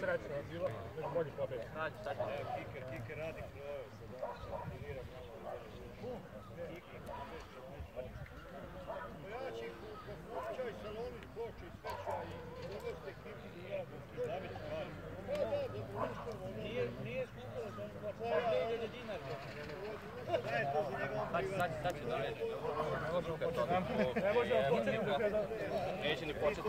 meč nazivamo, nego bolji pobjeg. Kiker, kiker radi. Kiker, Pojači kočaj, saloni, koči, sveća i uvesti ekipu da radi. Zabit stvari. Da, da, da. Nije, nije skupilo za 2000 dinara. Da je to za Sad ću da vidim. Ne možemo početi je. Neće ni početi.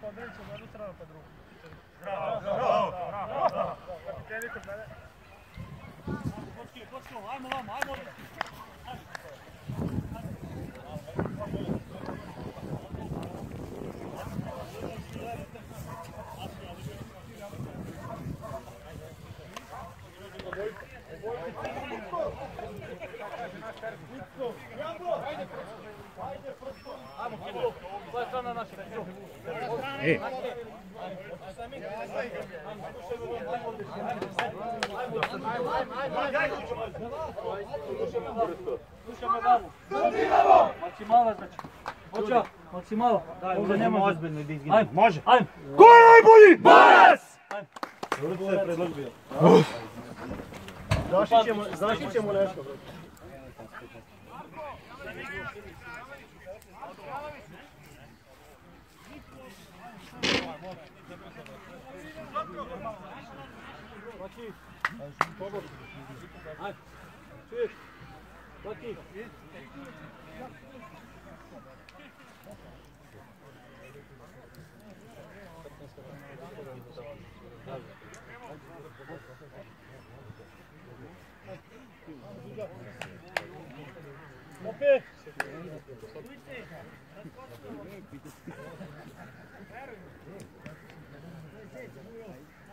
подруги, на рутра подруги. Браво, браво, браво. Така ли кога? Почки, почки, ајмо, ајмо, ајмо. Ajde, prosto. Ajde, prosto. Ajmo, kidlo. Sve strana naše, kidlo. E! Maksimalo znači. Hoća, maksimalo. Daj, ovdje ne može. ozbiljno da izgine. Ajmo, Može. ajmo. Ko je najbolji? Boras! Zašit ćemo, zašit ćemo nešto. bro. Počki. Opet! Ajmo, Kema.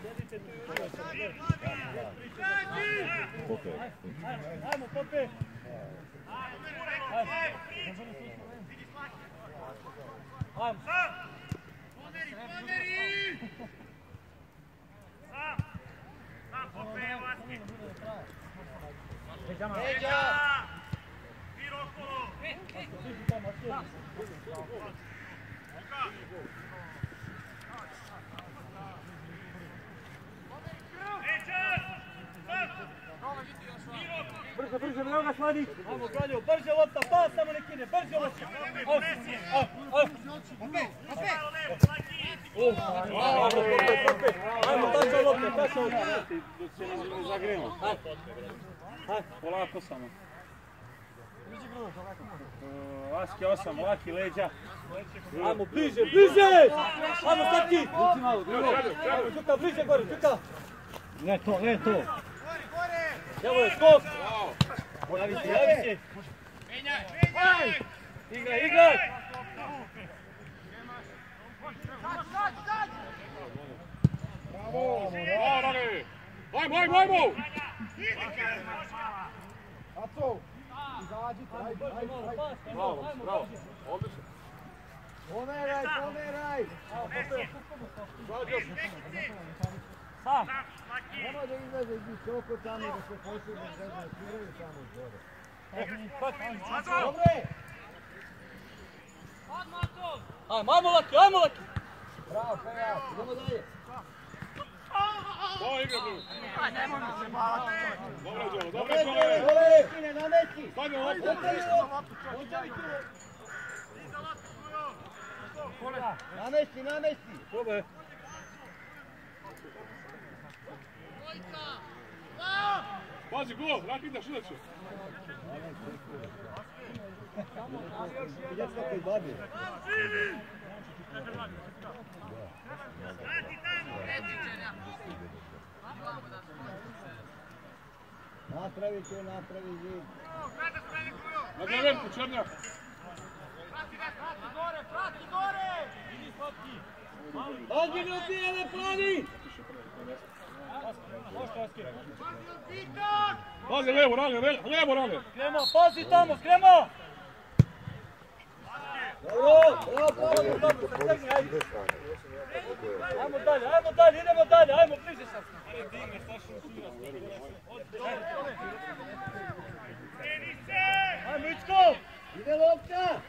gdje ti će, tele, tele, nemoj. Sjedite tu i uvijek se gledajte. Ajmo, Pope. Ajmo. Ajmo. Ne ga sladi. Ajmo, Galjo, brže lopta, pa samo ne kine, brže lopta. Ajmo, ajmo, ajmo. Tača lopta, tača lopta. Dok se ne zagremo. Polako samo. E, Laski osam, laki leđa. Ajmo, bliže, bliže! Ajmo! Ajmo, Đuka, bliže gore, Đuka! Ne to, ne to. Evo je, skok! Javi se, javi se! Igraj, igraj! Ajmo, ajmo, ajmo! Bravo, bravo! Pomeraj, pomeraj! Sam! Nemoj da izlaze iz visoko tamo da se posebno zezno sviraju tamo gore. Dobre! Ajmo, ajmo Laki, ajmo Laki! Bravo, Feja, idemo dalje. Ovo igra drugo. Pa nemojmo se bavati. Dobro, Đolo, dobro, Dole, Đolo. dole, dole, sine, namesti. Stavio loptu. Namesti, namesti. Dobre. Pazi, gol, Rakidaš uleće. Ideš kako i babi. Napravi to, napravi zid. Na devetku, Černjak. Pazi ga bijele plani! Pazi, levo, rane, re- levo, rane. Skremo, pazi tamo, skremo! Dobro. Dobro, sad stegni, ajde. Ajmo dalje, ajmo dalje, idemo dalje, ajmo bliže sad. Ajmo, Ičko! Ide lopta!